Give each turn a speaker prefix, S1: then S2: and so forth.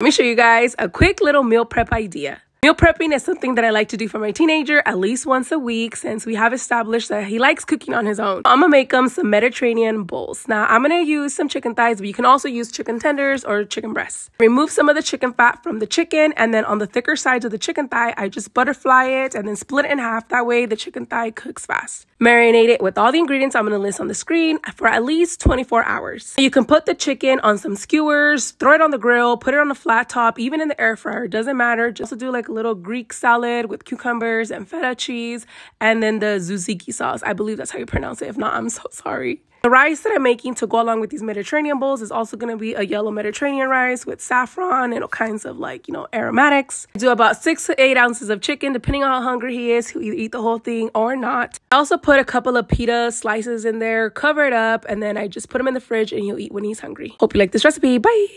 S1: Let me show you guys a quick little meal prep idea. Meal prepping is something that I like to do for my teenager at least once a week since we have established that he likes cooking on his own. I'm gonna make him some Mediterranean bowls. Now, I'm gonna use some chicken thighs, but you can also use chicken tenders or chicken breasts. Remove some of the chicken fat from the chicken, and then on the thicker sides of the chicken thigh, I just butterfly it and then split it in half. That way, the chicken thigh cooks fast. Marinate it with all the ingredients I'm gonna list on the screen for at least 24 hours. You can put the chicken on some skewers, throw it on the grill, put it on a flat top, even in the air fryer, doesn't matter. Just do like a little Greek salad with cucumbers and feta cheese, and then the tzatziki sauce. I believe that's how you pronounce it. If not, I'm so sorry. The rice that I'm making to go along with these Mediterranean bowls is also going to be a yellow Mediterranean rice with saffron and all kinds of like, you know, aromatics. I do about six to eight ounces of chicken, depending on how hungry he is. He'll either eat the whole thing or not. I also put a couple of pita slices in there, cover it up, and then I just put them in the fridge and he'll eat when he's hungry. Hope you like this recipe. Bye!